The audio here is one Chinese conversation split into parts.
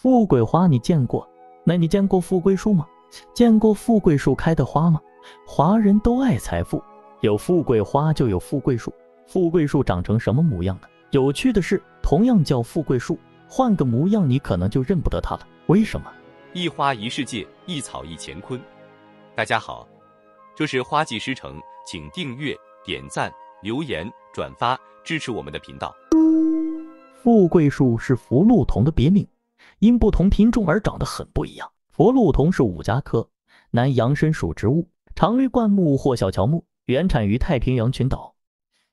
富贵花你见过？那你见过富贵树吗？见过富贵树开的花吗？华人都爱财富，有富贵花就有富贵树。富贵树长成什么模样呢？有趣的是，同样叫富贵树，换个模样你可能就认不得它了。为什么？一花一世界，一草一乾坤。大家好，这是花季诗城，请订阅、点赞、留言、转发支持我们的频道。富贵树是福禄桐的别名，因不同品种而长得很不一样。福禄桐是五加科南洋参属植物，常绿灌木或小乔木，原产于太平洋群岛。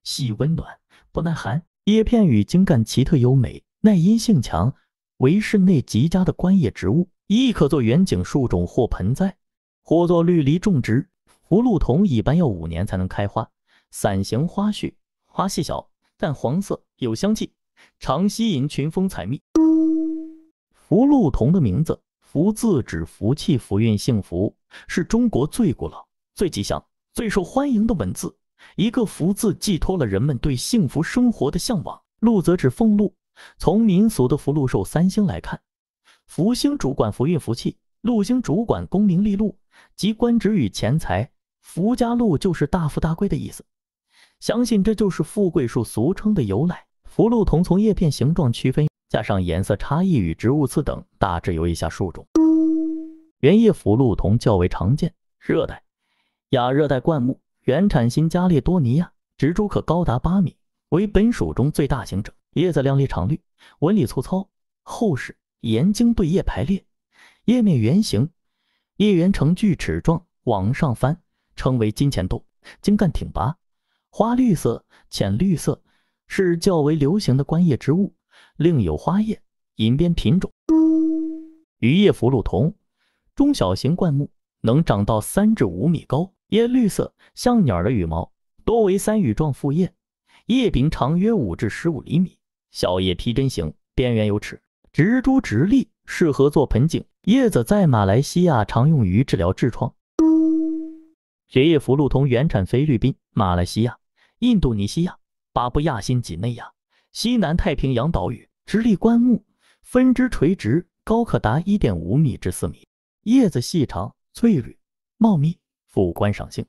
细温暖，不耐寒，叶片与茎干奇特优美，耐阴性强，为室内极佳的观叶植物，亦可做远景树种或盆栽，或做绿篱种植。福禄桐一般要五年才能开花，伞形花序，花细小，淡黄色，有香气，常吸引群蜂采蜜。福禄桐的名字“福”字指福气、福运、幸福，是中国最古老、最吉祥、最受欢迎的文字。一个福字寄托了人们对幸福生活的向往，禄则指俸禄。从民俗的福禄寿三星来看，福星主管福运福气，禄星主管功名利禄及官职与钱财。福加禄就是大富大贵的意思。相信这就是富贵树俗称的由来。福禄桐从叶片形状区分，加上颜色差异与植物刺等，大致有以下数种。圆叶福禄桐较为常见，热带、亚热带灌木。原产新加列多尼亚，植株可高达八米，为本属中最大型者。叶子亮丽常绿，纹理粗糙厚实，沿茎对叶排列，叶面圆形，叶缘呈锯齿状往上翻，称为金钱豆。茎干挺拔，花绿色、浅绿色，是较为流行的观叶植物。另有花叶银边品种。鱼叶福禄桐，中小型灌木，能长到三至五米高。叶绿色，像鸟的羽毛，多为三羽状复叶，叶柄长约五至十五厘米，小叶披针形，边缘有齿，植株直立，适合做盆景。叶子在马来西亚常用于治疗痔疮。雪叶福禄桐原产菲律宾、马来西亚、印度尼西亚、巴布亚新几内亚、西南太平洋岛屿，直立灌木，分枝垂直，高可达一点五米至四米，叶子细长翠绿，茂密。富观赏性，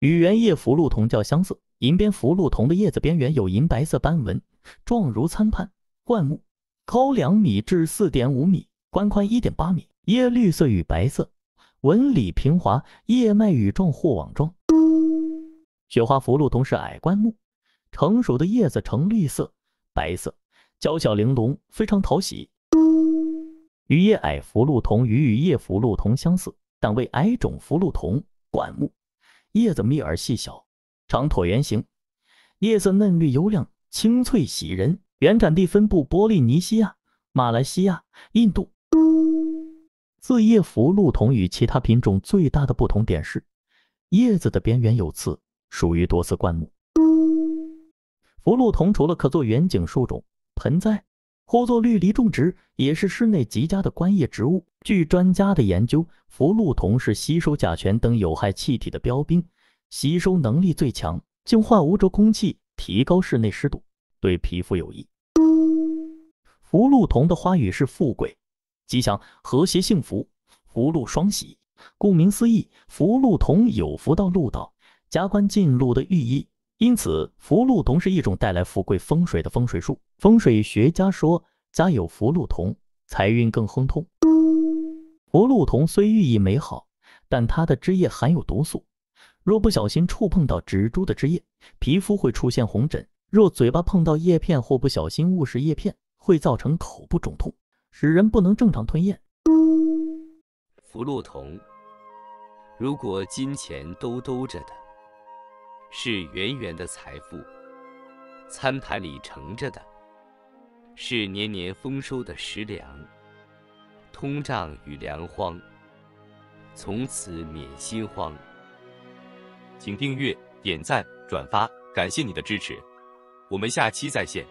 与圆叶福禄桐较相似。银边福禄桐的叶子边缘有银白色斑纹，状如参攀。灌木高两米至四点五米，冠宽一点八米，叶绿色与白色，纹理平滑，叶脉羽状或网状。雪花福禄桐是矮灌木，成熟的叶子呈绿色、白色，娇小玲珑，非常讨喜。与叶矮福禄桐与羽叶福禄桐相似。但为矮种福禄桐灌木，叶子密而细小，呈椭圆形，叶色嫩绿油亮，清脆喜人。原产地分布波利尼西亚、马来西亚、印度。刺叶福禄桐与其他品种最大的不同点是，叶子的边缘有刺，属于多刺灌木。福禄桐除了可做远景树种、盆栽。或做绿篱种植，也是室内极佳的观叶植物。据专家的研究，福禄桐是吸收甲醛等有害气体的标兵，吸收能力最强，净化污浊空气，提高室内湿度，对皮肤有益。福禄桐的花语是富贵、吉祥、和谐、幸福、福禄双喜。顾名思义，福禄桐有福到禄到、加官进禄的寓意。因此，福禄桐是一种带来富贵风水的风水树。风水学家说，家有福禄桐，财运更亨通。福禄桐虽寓意美好，但它的枝叶含有毒素，若不小心触碰到植株的枝叶，皮肤会出现红疹；若嘴巴碰到叶片或不小心误食叶片，会造成口部肿痛，使人不能正常吞咽。福禄桐，如果金钱兜兜着的。是圆圆的财富，餐盘里盛着的，是年年丰收的食粮。通胀与粮荒，从此免心慌。请订阅、点赞、转发，感谢你的支持，我们下期再见。